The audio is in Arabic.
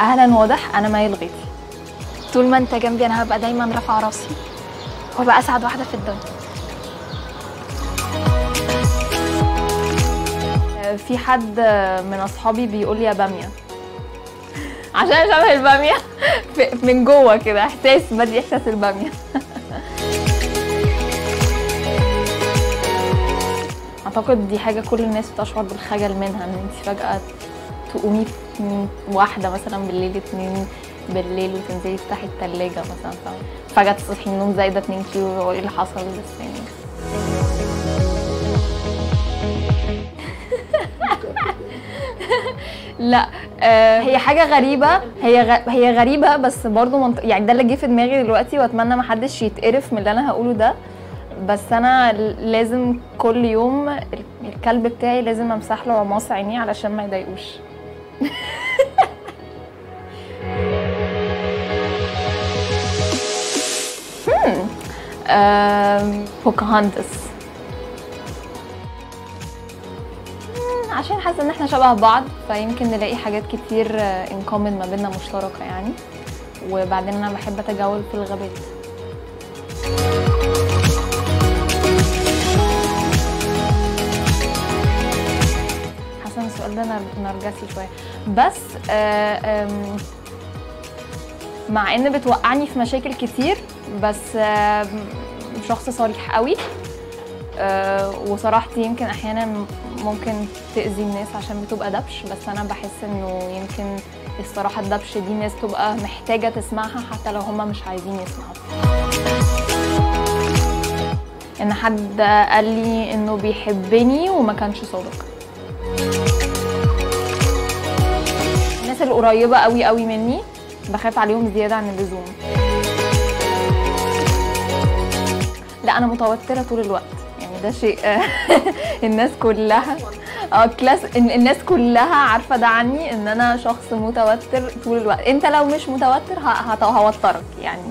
أهلا واضح أنا مايل غيثي طول ما أنت جنبي أنا هبقى دايما رافعة راسي. وهبقى أسعد واحدة في الدنيا. في حد من أصحابي بيقول لي يا بامية. عشان شبه البامية. من جوه كده إحساس بدي إحساس البامية. أعتقد دي حاجة كل الناس بتشعر بالخجل منها إن أنت فجأة تقومي في واحدة مثلا بالليل اتنين بالليل وتنزلي تفتحي التلاجة مثلا؟ فجأة تصحي النوم زايدة 2 كيلو إيه اللي حصل بس يعني لا آه هي حاجة غريبة هي. هي غريبة بس برضو منط... يعني ده اللي جه في دماغي دلوقتي وأتمنى ما حدش يتقرف من اللي أنا هقوله ده بس أنا لازم كل يوم ال- الكلب بتاعي لازم أمسح له عماص عينيه علشان ما يضايقوش بوكاهانتس مم، عشان حاسة إن إحنا شبه بعض فيمكن نلاقي حاجات كتير in common ما بيننا مشتركة يعني. وبعدين أنا بحب أتجول في الغابات. حاسة إن السؤال ده نر- نرجسي شوية. بس آه، مع إن بتوقعني في مشاكل كتير بس آم، شخص صريح قوي. آه، وصراحتي يمكن أحيانا ممكن تأذي الناس عشان بتبقى دبش بس أنا بحس إنه يمكن الصراحة الدبش دي ناس تبقى محتاجة تسمعها حتى لو هم مش عايزين يسمعوا إن حد قال لي إنه بيحبني وما كانش صادق. القريبة قوي قوي مني بخاف عليهم زيادة عن اللزوم. لا أنا متوترة طول الوقت. يعني ده شيء الناس كلها آه كلاس الناس كلها عارفة ده عني إن أنا شخص متوتر طول الوقت. أنت لو مش متوتر ه- هت- هوترك يعني.